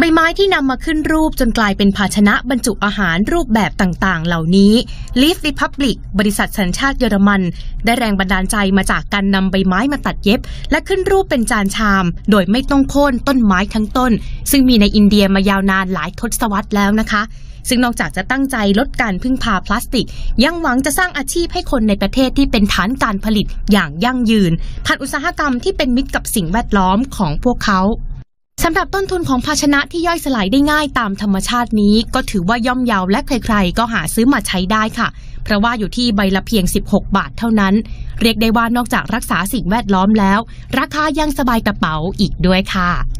ใบไม้ที่นำมาขึ้นรูปจนกลายเป็นภาชนะบรรจุอาหารรูปแบบต่างๆ เหล่านี้ Leaf Republic บริษัทสัญชาติเยอรมัน ได้แรงบันดาลใจมาจากการนำใบไม้มาตัดเย็บ และขึ้นรูปเป็นจานชาม โดยไม่ต้องโค่นต้นไม้ทั้งต้น ซึ่งมีในอินเดียมายาวนานหลายทศวรรษแล้วนะคะ ซึ่งนอกจากจะตั้งใจลดการพึ่งพาพลาสติก ยังหวังจะสร้างอาชีพให้คนในประเทศที่เป็นฐานการผลิตอย่างยั่งยืนผ่านอุตสาหกรรมที่เป็นมิตรกับสิ่งแวดล้อมของพวกเขาำหรับต้นทุนของภาชนะที่ย่อยสลายได้ง่ายตามธรรมชาตินี้ ก็ถือว่าย่อมเยาวและใครๆ ก็หาซื้อมาใช้ได้ค่ะ เพราะว่าอยู่ที่ใบละเพียง 16 บาทเท่านั้น เรียกได้ว่านอกจากรักษาสิ่งแวดล้อมแล้ว ราคายังสบายกระเป๋าอีกด้วยค่ะ